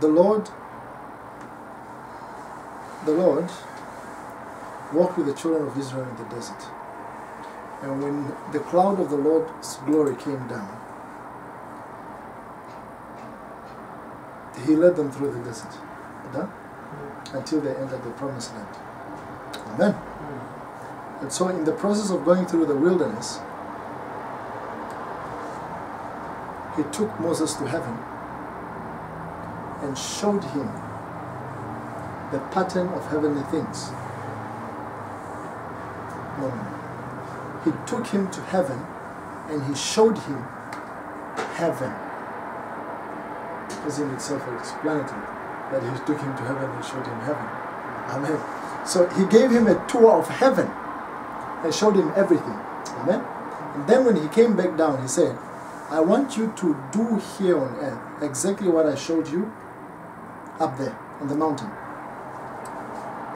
the Lord, the Lord walked with the children of Israel in the desert. And when the cloud of the Lord's glory came down, he led them through the desert. Done? Mm. Until they entered the promised land. Amen. Mm. And so, in the process of going through the wilderness, he took Moses to heaven and showed him the pattern of heavenly things. No, no, no. He took him to heaven and he showed him heaven. Is in itself explanatory that he took him to heaven and showed him heaven. Amen. So he gave him a tour of heaven and showed him everything. Amen. And then when he came back down, he said, I want you to do here on earth exactly what I showed you up there on the mountain.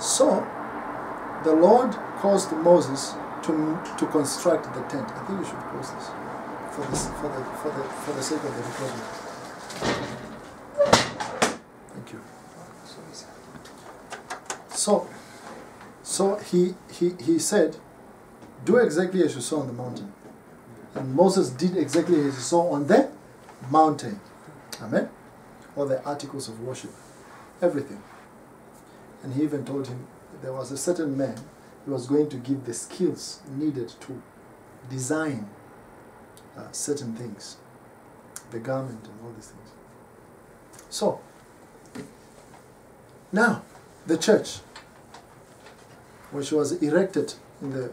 So the Lord caused Moses to, to construct the tent. I think we should close this for this for the for the for the sake of the recording. Thank you. So so he he he said, Do exactly as you saw on the mountain. And Moses did exactly as he saw on the mountain. Amen. All the articles of worship. Everything. And he even told him there was a certain man who was going to give the skills needed to design uh, certain things, the garment and all these things. So, now, the church, which was erected in the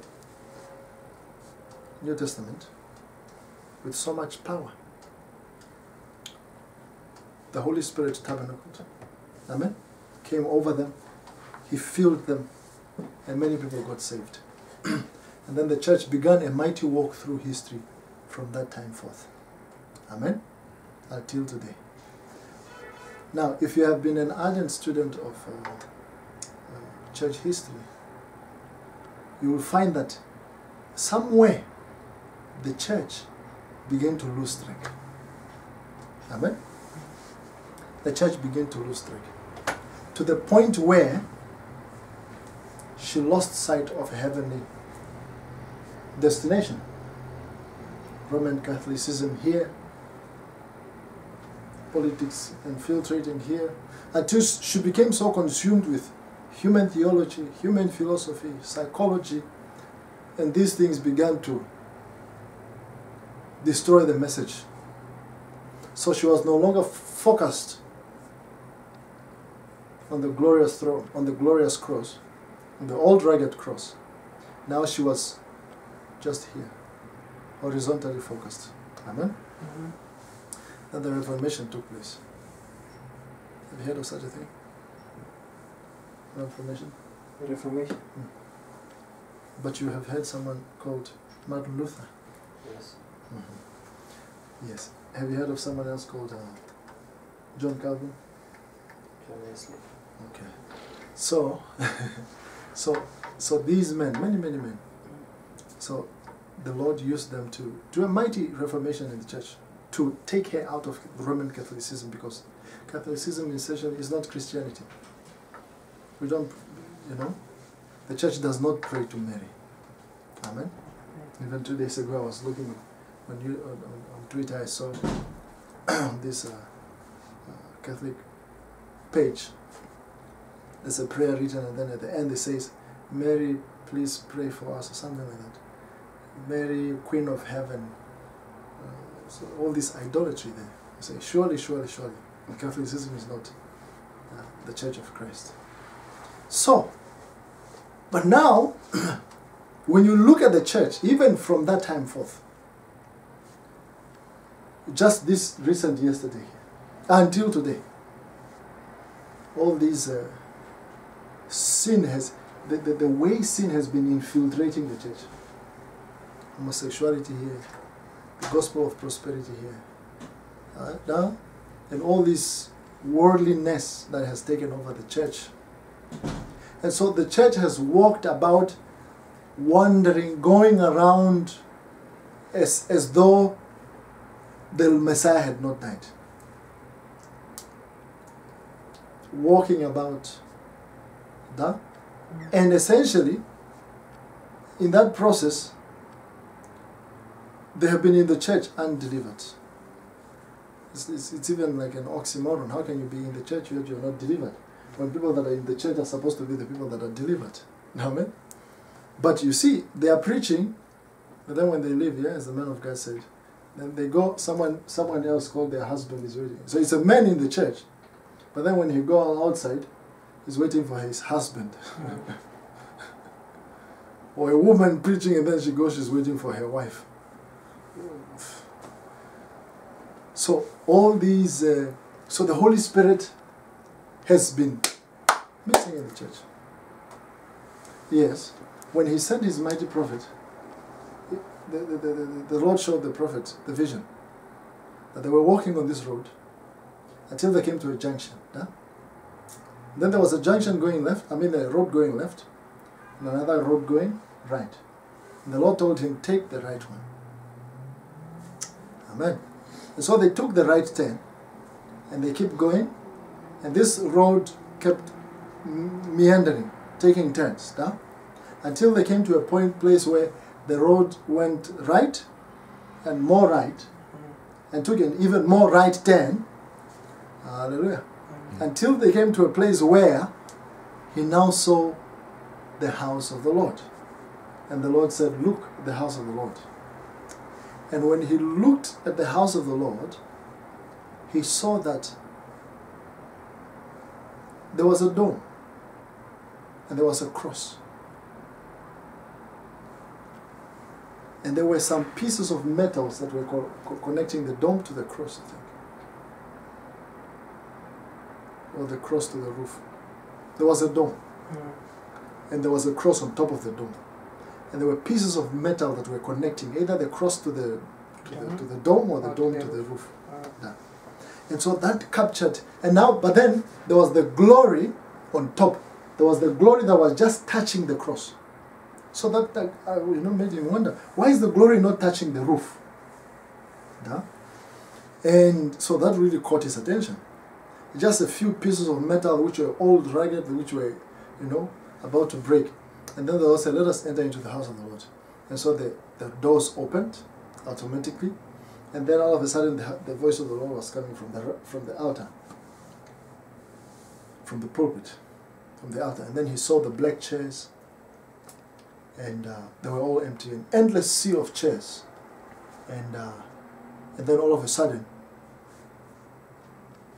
New Testament with so much power, the Holy Spirit tabernacled. Amen? Came over them, He filled them, and many people got saved. and then the church began a mighty walk through history from that time forth. Amen? Until today. Now, if you have been an ardent student of uh, uh, church history, you will find that somewhere the church began to lose track. Amen? The church began to lose track. To the point where she lost sight of heavenly destination. Roman Catholicism here, politics infiltrating here, until she became so consumed with human theology, human philosophy, psychology, and these things began to destroy the message. So she was no longer focused on the glorious throne, on the glorious cross, on the old rugged cross. Now she was just here, horizontally focused. Amen? Mhm. Then the Reformation took place. Have you heard of such a thing? Reformation? Reformation. But you have heard someone called Martin Luther. Yes. Yes. Have you heard of someone else called uh, John Calvin? John Wesley. Okay. So, so, so these men, many, many men. So, the Lord used them to do a mighty reformation in the church to take her out of Roman Catholicism because Catholicism in session is not Christianity. We don't, you know, the church does not pray to Mary. Amen. Even two days ago, I was looking on you on, on, Twitter. I saw this uh, uh, Catholic page. There's a prayer written, and then at the end it says, "Mary, please pray for us," or something like that. Mary, Queen of Heaven. Uh, so all this idolatry there. You say, surely, surely, surely, Catholicism is not uh, the Church of Christ. So, but now, when you look at the church, even from that time forth, just this recent yesterday, until today, all these uh, sin has, the, the, the way sin has been infiltrating the church. Homosexuality here, the gospel of prosperity here. Uh, now, and all this worldliness that has taken over the church. And so the church has walked about wandering, going around as, as though the Messiah had not died. walking about. And essentially, in that process, they have been in the church undelivered. It's, it's, it's even like an oxymoron. How can you be in the church yet you're not delivered? When people that are in the church are supposed to be the people that are delivered. Amen? But you see, they are preaching, but then when they leave, yeah, as the man of God said, then they go, someone, someone else called their husband is waiting. So it's a man in the church, but then when he go outside, he's waiting for his husband. or a woman preaching and then she goes, she's waiting for her wife. So all these, uh, so the Holy Spirit has been missing in the church. Yes, when he sent his mighty prophet, the, the, the, the, Lord showed the prophet the vision that they were walking on this road until they came to a junction. Then there was a junction going left, I mean a road going left, and another road going right. And the Lord told him, take the right one. Amen. And so they took the right turn and they kept going, and this road kept meandering, taking turns, until they came to a point place where the road went right and more right and took an even more right turn. Hallelujah. Until they came to a place where he now saw the house of the Lord. And the Lord said, Look, the house of the Lord. And when he looked at the house of the Lord, he saw that there was a dome and there was a cross. And there were some pieces of metals that were co co connecting the dome to the cross, I think. Or the cross to the roof. There was a dome. Mm. And there was a cross on top of the dome. And there were pieces of metal that were connecting either the cross to the to, the, to the dome or the or dome to the roof. Yeah. And so that captured and now but then there was the glory on top. There was the glory that was just touching the cross. So that, that uh, you know, made him wonder, why is the glory not touching the roof? Yeah? And so that really caught his attention. Just a few pieces of metal which were old, ragged, which were, you know, about to break. And then the Lord said, let us enter into the house of the Lord. And so the, the doors opened automatically. And then all of a sudden the, the voice of the Lord was coming from the, from the altar, from the pulpit, from the altar. And then he saw the black chairs and uh, they were all empty, an endless sea of chairs. And, uh, and then all of a sudden,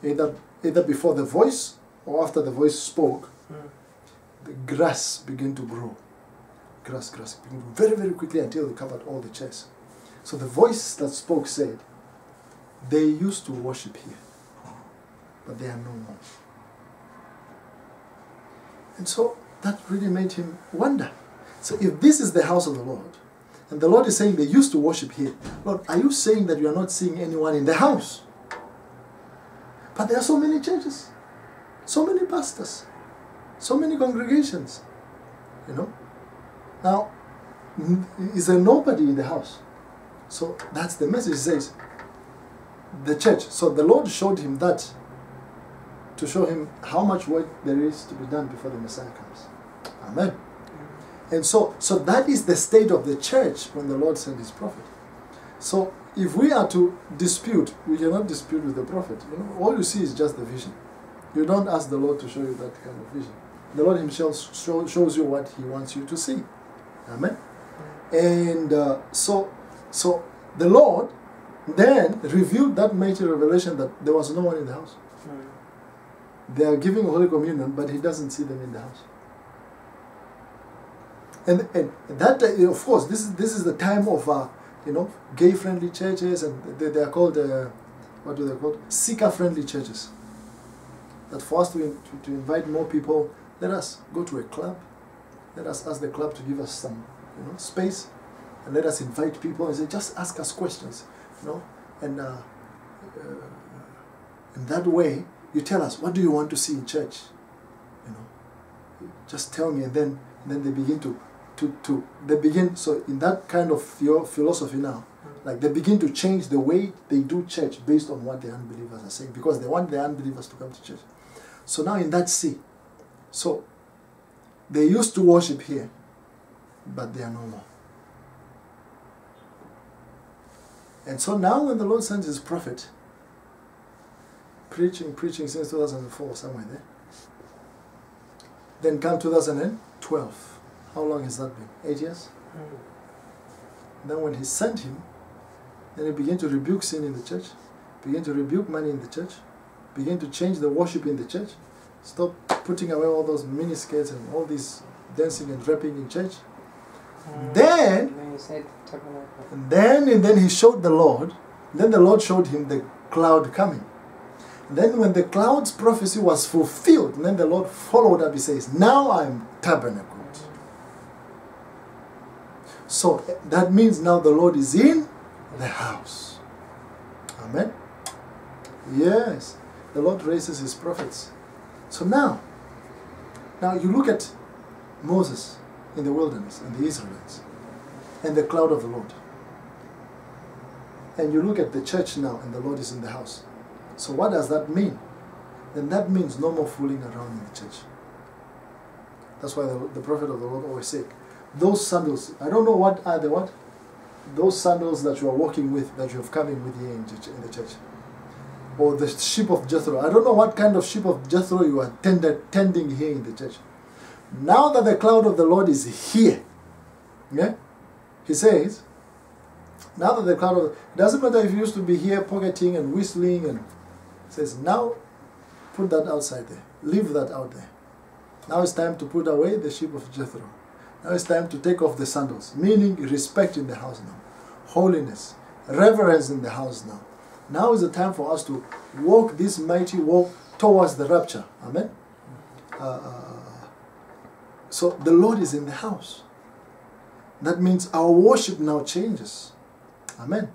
either, either before the voice or after the voice spoke, mm. the grass began to grow. Grass, grass, began to very, very quickly until it covered all the chairs. So the voice that spoke said, They used to worship here, but they are no more. And so that really made him wonder. So if this is the house of the Lord, and the Lord is saying they used to worship here, Lord, are you saying that you are not seeing anyone in the house? But there are so many churches, so many pastors, so many congregations, you know. Now, is there nobody in the house? So that's the message. It says, the church. So the Lord showed him that to show him how much work there is to be done before the Messiah comes. Amen. And so, so that is the state of the church when the Lord sent his prophet. So if we are to dispute, we cannot dispute with the prophet. You know, all you see is just the vision. You don't ask the Lord to show you that kind of vision. The Lord himself show, shows you what he wants you to see. Amen. And uh, so, so the Lord then revealed that mighty revelation that there was no one in the house. They are giving Holy Communion, but he doesn't see them in the house. And, and that, of course, this is, this is the time of, uh, you know, gay-friendly churches, and they, they are called, uh, what do they call Seeker-friendly churches. That for us to, to, to invite more people, let us go to a club, let us ask the club to give us some, you know, space, and let us invite people and say, just ask us questions, you know, and uh, uh, in that way, you tell us, what do you want to see in church? You know, just tell me, and then, and then they begin to to, to they begin so in that kind of your philosophy now like they begin to change the way they do church based on what the unbelievers are saying because they want the unbelievers to come to church So now in that sea, so they used to worship here, but they are no more. And so now when the Lord sends his prophet, preaching, preaching since 2004, somewhere there, then come 2012. How long has that been? Eight years? Then when he sent him, then he began to rebuke sin in the church, began to rebuke money in the church, began to change the worship in the church, stop putting away all those miniskirts and all this dancing and rapping in church. Then Then said tabernacle. and then and then he showed the Lord. Then the Lord showed him the cloud coming. Then when the cloud's prophecy was fulfilled, then the Lord followed up. He says, "Now I'm tabernacled." So that means now the Lord is in the house. Amen. Yes, the Lord raises His prophets. So now, now you look at Moses in the wilderness and the Israelites and the cloud of the Lord. And you look at the church now and the Lord is in the house. So what does that mean? Then that means no more fooling around in the church. That's why the, the prophet of the Lord always said, those sandals, I don't know what are the what? Those sandals that you are walking with, that you have come in with the- in the church. Or the sheep of Jethro. I don't know what kind of sheep of Jethro you are tended, tending here in the church. Now that the cloud of the Lord is here, yeah, he says, now that the cloud of it doesn't matter if you used to be here pocketing and whistling and says now put that outside there. Leave that out there. Now it's time to put away the sheep of Jethro. Now it's time to take off the sandals, meaning respect in the house now, holiness, reverence in the house now. Now is the time for us to walk this mighty walk towards the rapture. Amen. Uh, uh, so the Lord is in the house. That means our worship now changes. Amen.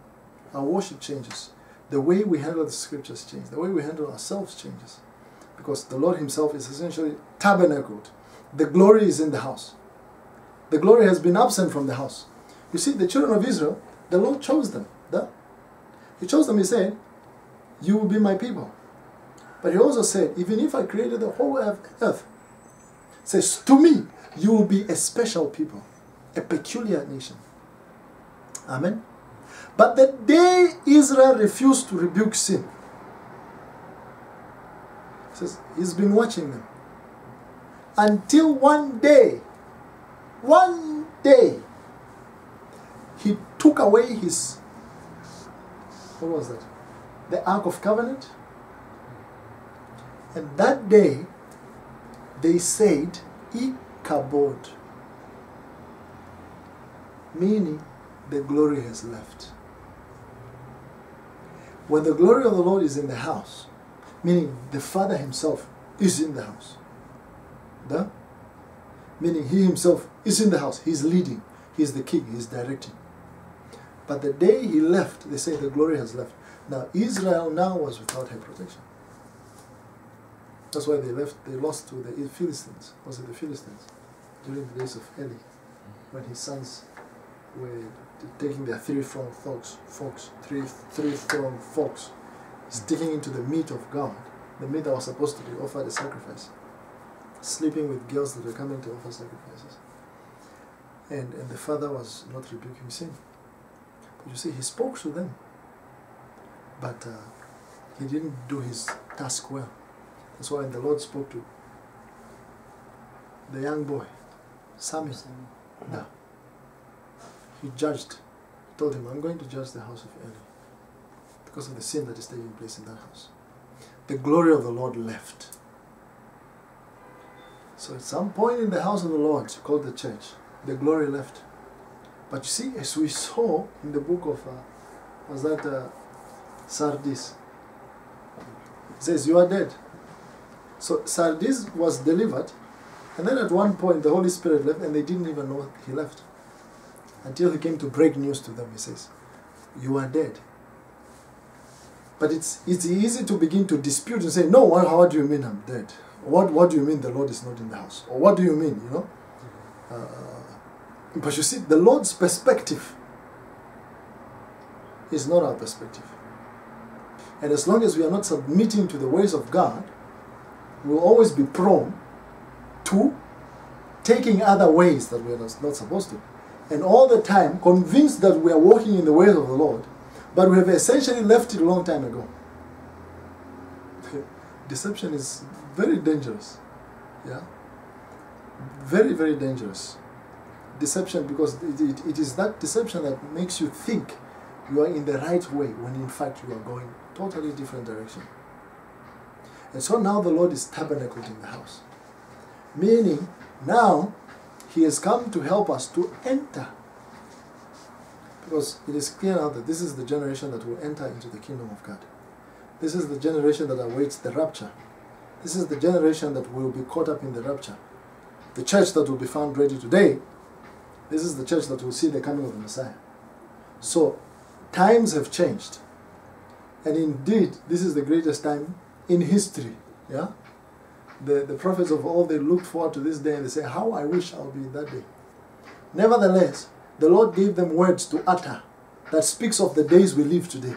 Our worship changes. The way we handle the scriptures changes. The way we handle ourselves changes. Because the Lord Himself is essentially tabernacled. The glory is in the house. The glory has been absent from the house. You see, the children of Israel, the Lord chose them. Duh. He chose them, He said, You will be my people. But He also said, Even if I created the whole earth says, To me, you will be a special people, a peculiar nation. Amen. But the day Israel refused to rebuke sin, says he's been watching them until one day, one day, he took away his what was that? The Ark of Covenant. And that day, they said, Ichabod, meaning the glory has left. When the glory of the Lord is in the house, meaning the Father Himself is in the house, Duh? meaning He Himself is in the house, He's leading, He's the King, He's directing. But the day He left, they say the glory has left. Now Israel now was without her protection. That's why they left. They lost to the Philistines. Was it the Philistines during the days of Eli, when his sons were taking their three-pronged fox, forks, three three-pronged forks, sticking into the meat of God, the meat that was supposed to be offered as sacrifice, sleeping with girls that were coming to offer sacrifices, and and the father was not rebuking sin. But you see, he spoke to them, but uh, he didn't do his task well. That's why the Lord spoke to the young boy, Samuel. No. He judged, told him, I'm going to judge the house of Eli because of the sin that is taking place in that house. The glory of the Lord left. So at some point in the house of the Lord, called the church, the glory left. But you see, as we saw in the book of, uh, was that uh, Sardis, it says, You are dead. So Sardis was delivered, and then at one point the Holy Spirit left, and they didn't even know he left. Until he came to break news to them, he says, You are dead. But it's, it's easy to begin to dispute and say, No, what, how do you mean I'm dead? What, what do you mean the Lord is not in the house? Or what do you mean, you know? Uh, but you see, the Lord's perspective is not our perspective. And as long as we are not submitting to the ways of God, we will always be prone to taking other ways that we are not not supposed to. And all the time convinced that we are walking in the ways of the Lord, but we have essentially left it a long time ago. Deception is very dangerous. Yeah? Very, very dangerous. Deception because it, it, it is that deception that makes you think you are in the right way when in fact you are going totally different direction. And so now the Lord is tabernacled in the house. Meaning now he has come to help us to enter. Because it is clear now that this is the generation that will enter into the kingdom of God. This is the generation that awaits the rapture. This is the generation that will be caught up in the rapture. The church that will be found ready today, this is the church that will see the coming of the Messiah. So, times have changed. And indeed, this is the greatest time in history. Yeah? The, the prophets of old, they looked forward to this day and they say, How I wish I'll be in that day. Nevertheless, the Lord gave them words to utter that speaks of the days we live today.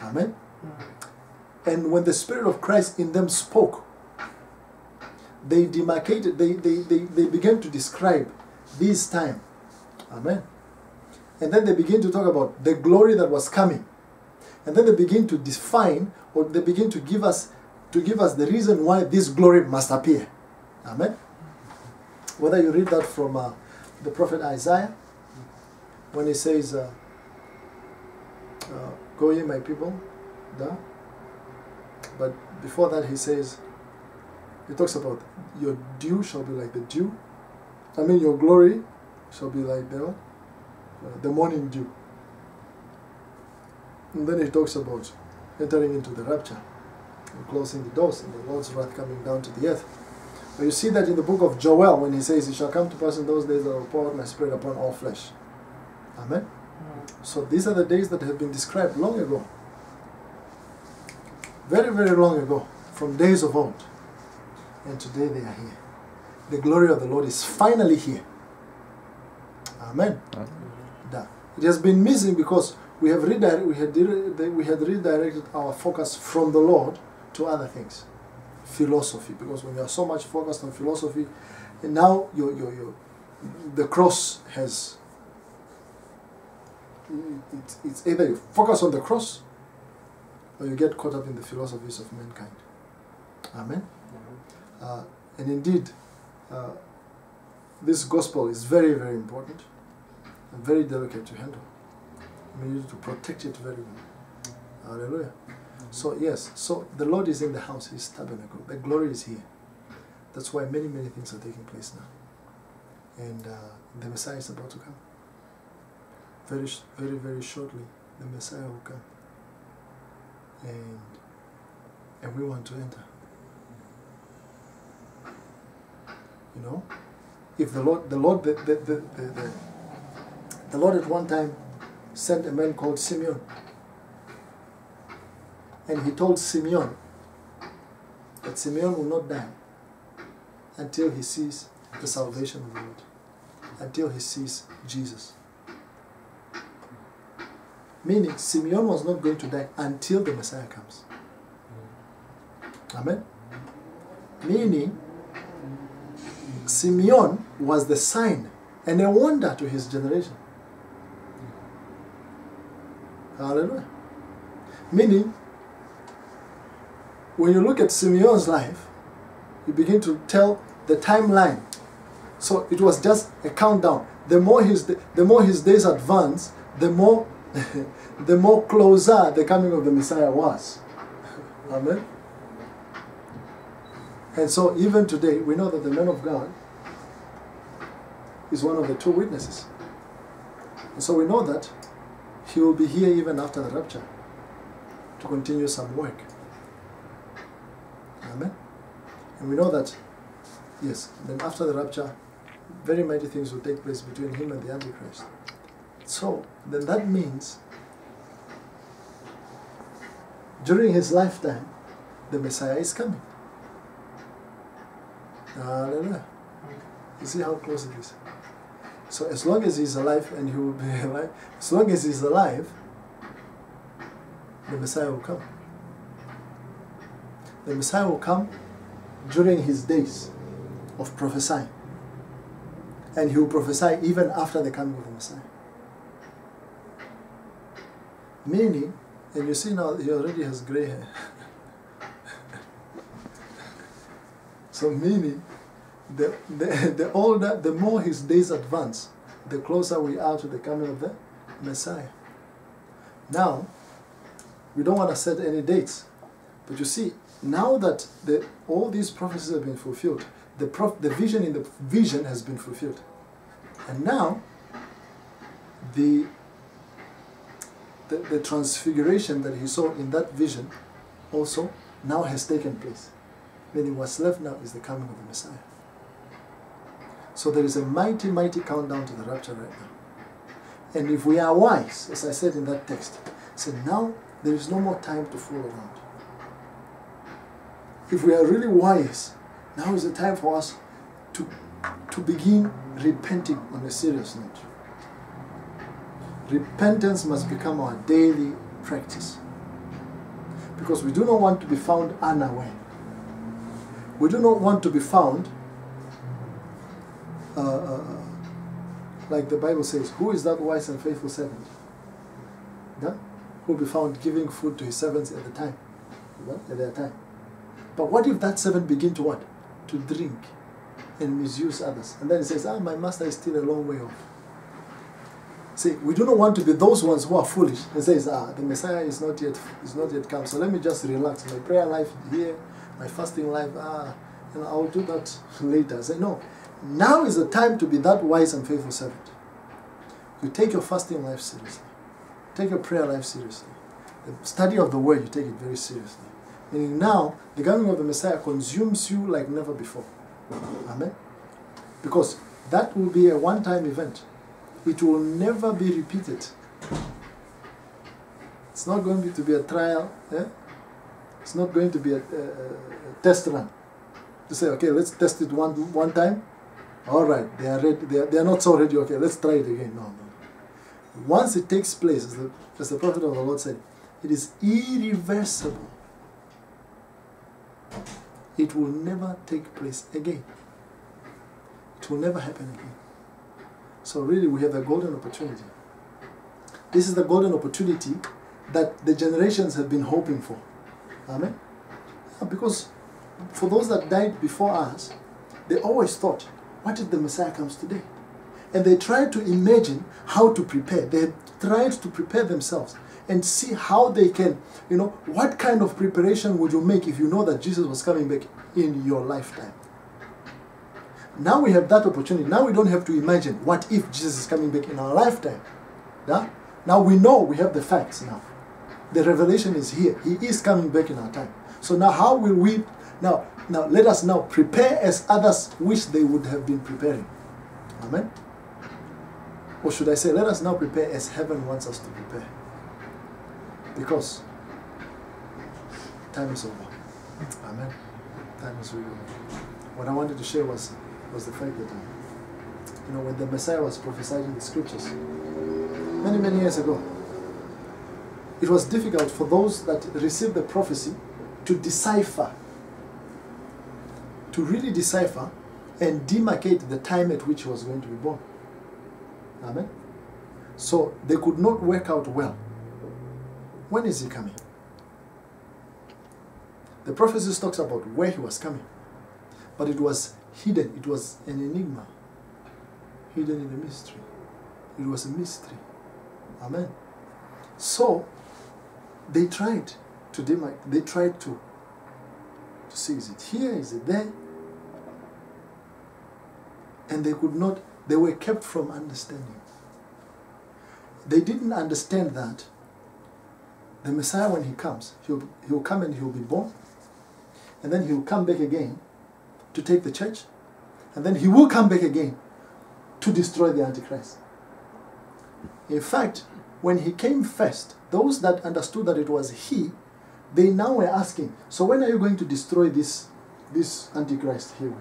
Amen. Hmm. And when the Spirit of Christ in them spoke, they demarcated, they, they, they, they began to describe this time. Amen. And then they begin to talk about the glory that was coming. And then they begin to define or they begin to give us to give us the reason why this glory must appear. Amen. Whether you read that from uh, the prophet Isaiah, when he says, uh, uh, Go ye, my people, da. But before that, he says, he talks about your dew shall be like the dew. I mean, your glory shall be like the, uh, the morning dew. And then he talks about entering into the rapture and closing the doors and the Lord's wrath coming down to the earth. But you see that in the book of Joel when he says, It shall come to pass in those days that I will pour out my spirit upon all flesh. Amen. So these are the days that have been described long ago. Very, very long ago, from days of old. And today they are here. The glory of the Lord is finally here. Amen. Da. It has been missing because we have redirect, we had we had redirected our focus from the Lord to other things, philosophy. Because when you are so much focused on philosophy, and now your your your the cross has. It, it's either you focus on the cross, or you get caught up in the philosophies of mankind. Amen. Uh, and indeed, uh, this gospel is very, very important and very delicate to handle. We need to protect it very well. Hallelujah. So, yes, so the Lord is in the house, His tabernacle. The glory is here. That's why many, many things are taking place now. And uh, the Messiah is about to come. Very, very, very shortly, the Messiah will come. And, and we want to enter. You know? If the Lord, the Lord, the, the, the, the, Lord at one time sent a man called Simeon. And he told Simeon that Simeon will not die until he sees the salvation of the Lord, until he sees Jesus. Meaning, Simeon was not going to die until the Messiah comes. Amen? Meaning, Simeon was the sign and a wonder to his generation. Hallelujah. Meaning, when you look at Simeon's life, you begin to tell the timeline. So it was just a countdown. The more his the more his days advance, the more the more closer the coming of the Messiah was. Amen. And so even today we know that the man of God is one of the two witnesses. And so we know that he will be here even after the rapture to continue some work. Amen. And we know that, yes, then after the rapture, very mighty things will take place between him and the Antichrist. So, then that means during his lifetime, the Messiah is coming. Hallelujah. You see how close it is. So as long as he's alive, and he will be alive, as long as he's alive, the Messiah will come. The Messiah will come during his days of prophesying. And he will prophesy even after the coming of the Messiah. Meaning, and you see now he already has gray hair. so meaning, the, the, the older, the more his days advance, the closer we are to the coming of the Messiah. Now, we don't want to set any dates, but you see, now that the, all these prophecies have been fulfilled, the, prof, the vision in the vision has been fulfilled. And now, the, the, the transfiguration that he saw in that vision also now has taken place. Meaning what's left now is the coming of the Messiah. So there is a mighty, mighty countdown to the rapture right now. And if we are wise, as I said in that text, say now there is no more time to fool around. If we are really wise, now is the time for us to, to begin repenting on a serious note. Repentance must become our daily practice. Because we do not want to be found unaware. We do not want to be found, uh, uh, like the Bible says, who is that wise and faithful servant? Yeah? Who will be found giving food to his servants at the time, at their time. But what if that servant begin to what? To drink and misuse others. And then he says, ah, my master is still a long way off. See, we do not want to be those ones who are foolish and says, ah, the Messiah is not yet is not yet come. So let me just relax. My prayer life here, my fasting life, ah, and I'll do that later. I say, no. Now is the time to be that wise and faithful servant. You take your fasting life seriously. Take your prayer life seriously. The study of the word, you take it very seriously. Meaning now, the coming of the Messiah consumes you like never before. Amen? Because that will be a one time event. It will never be repeated. It's not going to be a trial. Eh? It's not going to be a, a, a test run. To say, okay, let's test it one, one time. All right, they are ready. They are, they are not so ready. Okay, let's try it again. No, no. Once it takes place, as the, as the prophet of the Lord said, it is irreversible. It will never take place again. It will never happen again. So really we have a golden opportunity. This is the golden opportunity that the generations have been hoping for. Amen? Because for those that died before us, they always thought, what if the Messiah comes today? And they tried to imagine how to prepare. They tried to prepare themselves and see how they can, you know, what kind of preparation would you make if you know that Jesus was coming back in your lifetime? Now we have that opportunity. Now we don't have to imagine what if Jesus is coming back in our lifetime. Yeah? Now we know we have the facts now. The revelation is here. He is coming back in our time. So now how will we now now let us now prepare as others wish they would have been preparing. Amen. Or should I say, let us now prepare as heaven wants us to prepare. Because time is over. Amen. Time is really over. What I wanted to share was was the fact that, you know, when the Messiah was prophesied in the scriptures, many, many years ago, it was difficult for those that received the prophecy to decipher, to really decipher and demarcate the time at which he was going to be born. Amen. So they could not work out well. When is he coming? The prophecies talks about where he was coming, but it was hidden. It was an enigma, hidden in a mystery. It was a mystery. Amen. So they tried to demarc- they tried to to see is it here, is it there? And they could not, they were kept from understanding. They didn't understand that the Messiah, when he comes, he'll, he'll come and he'll be born, and then he'll come back again to take the church, and then he will come back again to destroy the Antichrist. In fact, when he came first, those that understood that it was he, they now were asking, so when are you going to destroy this, this Antichrist here?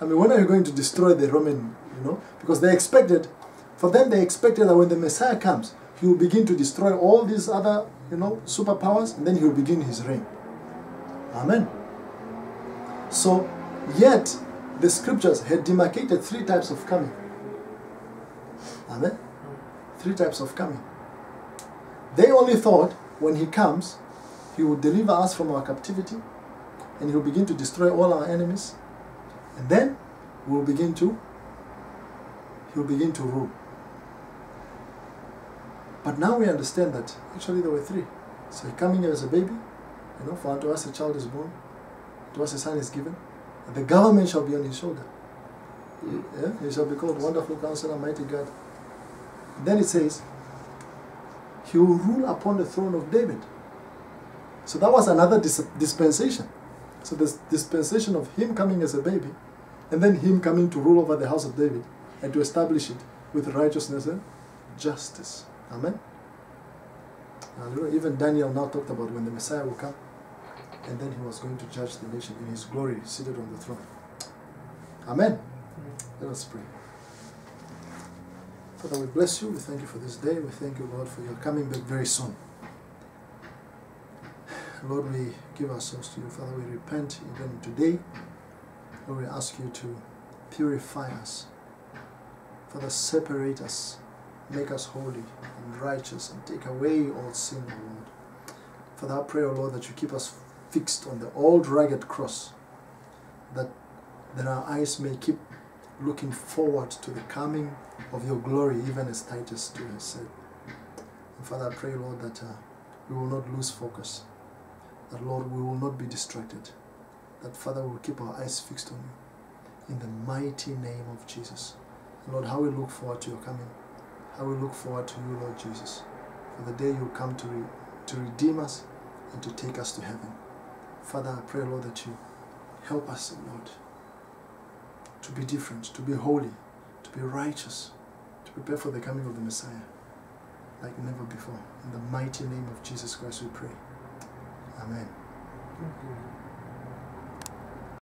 I mean, when are you going to destroy the Roman, you know? Because they expected, for them they expected that when the Messiah comes, he will begin to destroy all these other, you know, superpowers, and then he will begin his reign. Amen. So, yet the scriptures had demarcated three types of coming. Amen? Three types of coming. They only thought when he comes, he will deliver us from our captivity and he will begin to destroy all our enemies. And then we will begin to he will begin to rule. But now we understand that actually there were three. So he coming here as a baby, you know, for unto us a child is born, to us a son is given, and the government shall be on his shoulder. Yeah? He shall be called Wonderful Counselor, Mighty God. Then it says, He will rule upon the throne of David. So that was another dis- dispensation. So this dispensation of him coming as a baby, and then him coming to rule over the house of David and to establish it with righteousness and justice. Amen. Even Daniel now talked about when the Messiah will come, and then he was going to judge the nation in his glory, seated on the throne. Amen. Let us pray. Father, we bless you. We thank you for this day. We thank you, Lord, for your coming back very soon. Lord, we give ourselves to you. Father, we repent even today. Lord, we ask you to purify us. Father, separate us, make us holy and righteous, and take away all sin, O Lord. Father, I pray, O Lord, that you keep us fixed on the old rugged cross, that, that our eyes may keep looking forward to the coming of your glory, even as Titus 2 has said. And Father, I pray, Lord, that uh, we will not lose focus, that, Lord, we will not be distracted, that, Father, will keep our eyes fixed on you. In the mighty name of Jesus. Lord, how we look forward to your coming, how we look forward to you, Lord Jesus, for the day you come to, re- to redeem us and to take us to heaven. Father, I pray, Lord, that you help us, Lord, to be different, to be holy, to be righteous, to prepare for the coming of the Messiah like never before. In the mighty name of Jesus Christ we pray. Amen.